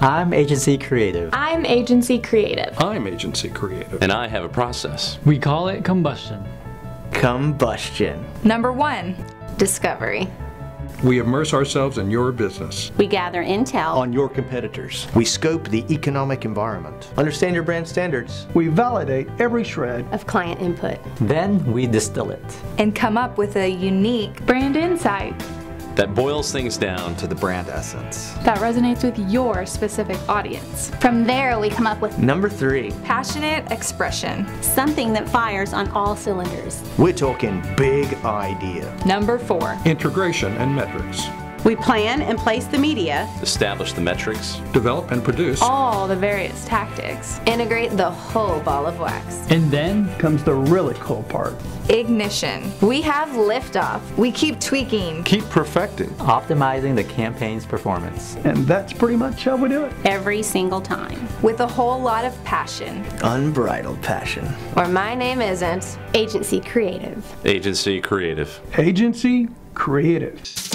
I'm Agency Creative. I'm Agency Creative. I'm Agency Creative. And I have a process. We call it combustion. Combustion. Number one, discovery. We immerse ourselves in your business. We gather intel on your competitors. We scope the economic environment. Understand your brand standards. We validate every shred of client input. Then we distill it. And come up with a unique brand insight that boils things down to the brand essence that resonates with your specific audience. From there, we come up with number three passionate expression, something that fires on all cylinders. We're talking big idea. Number four integration and metrics. We plan and place the media, establish the metrics, develop and produce all the various tactics, integrate the whole ball of wax. And then comes the really cool part ignition. We have liftoff. We keep tweaking, keep perfecting, optimizing the campaign's performance. And that's pretty much how we do it. Every single time. With a whole lot of passion. Unbridled passion. Or my name isn't Agency Creative. Agency Creative. Agency Creative.